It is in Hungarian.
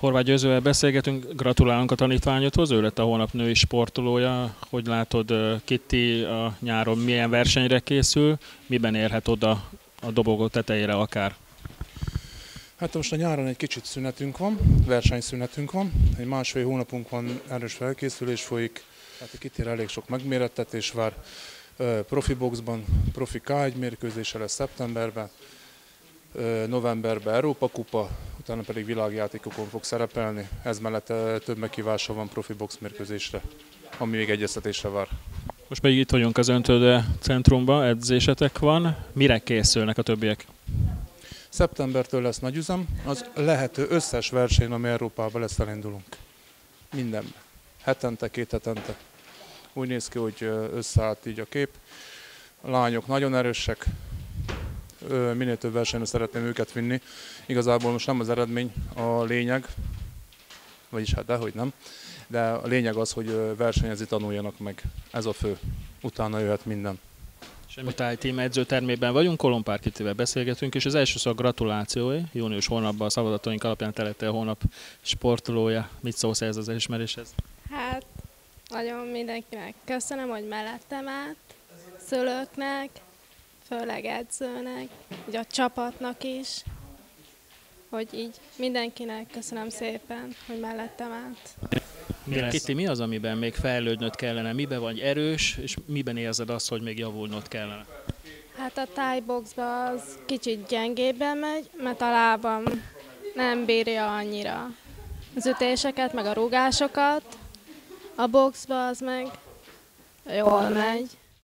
Horváth Győzővel beszélgetünk, gratulálunk a tanítványodhoz, ő lett a holnap női sportolója. Hogy látod, Kitti a nyáron milyen versenyre készül, miben érhet oda a dobogó tetejére akár? Hát most a nyáron egy kicsit szünetünk van, versenyszünetünk van, egy másfél hónapunk van, erős felkészülés folyik, hát a Kittire elég sok megmérettetés vár, profi boxban, profi K1 mérkőzése lesz szeptemberben, novemberben Európa Kupa, utána pedig világjátékokon fog szerepelni. Ez mellett több meghívása van profi box mérkőzésre, ami még egyeztetésre vár. Most pedig itt vagyunk az Öntőde centrumban, edzésetek van. Mire készülnek a többiek? Szeptembertől lesz nagyüzem, az lehető összes verseny, ami Európában lesz, elindulunk. Minden. Hetente, két hetente. Úgy néz ki, hogy összeállt így a kép. A lányok nagyon erősek, minél több versenyre szeretném őket vinni. Igazából most nem az eredmény a lényeg, vagyis hát dehogy nem, de a lényeg az, hogy versenyezni tanuljanak meg. Ez a fő. Utána jöhet minden. Semmi Team edzőtermében vagyunk, Kolompár Kittivel beszélgetünk, és az első szó gratulációi. Június hónapban a szavazataink alapján telette a hónap sportolója. Mit szólsz ez az elismeréshez? Hát, nagyon mindenkinek köszönöm, hogy mellettem át, szülőknek, főleg edzőnek, így a csapatnak is, hogy így mindenkinek köszönöm szépen, hogy mellettem át. Mi Kitti, mi az, amiben még fejlődnöd kellene? Miben vagy erős, és miben érzed azt, hogy még javulnod kellene? Hát a tájboxba az kicsit gyengébben megy, mert a lábam nem bírja annyira az ütéseket, meg a rúgásokat. A boxba az meg jól megy.